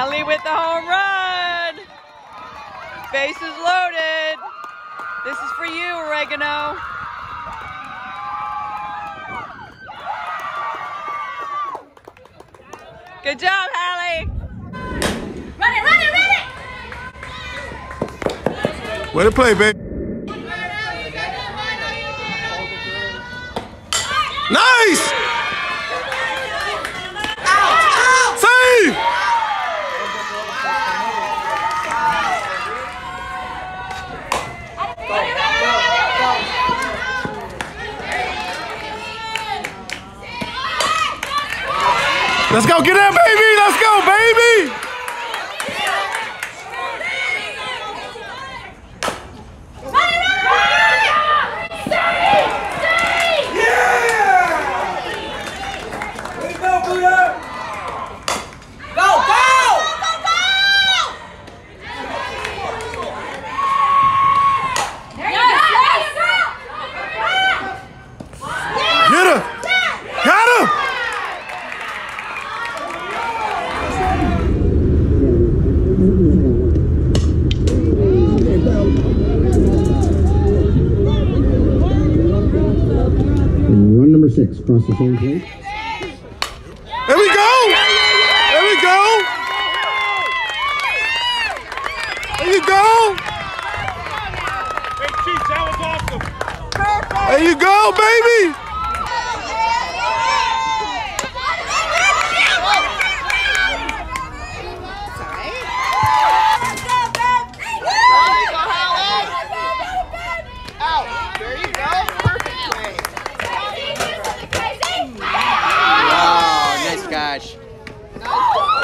Halle with the home run. Bases loaded. This is for you, Oregano. Good job, Halle. Run it, run it, run it! Way to play, baby. Nice! Let's go, get in, baby! Let's go, baby! Get her! Got him! Run number six, across the home plate. There we go! There we go! There you go! Hey, Chief, that was awesome. There you go, baby! Oh, Nice.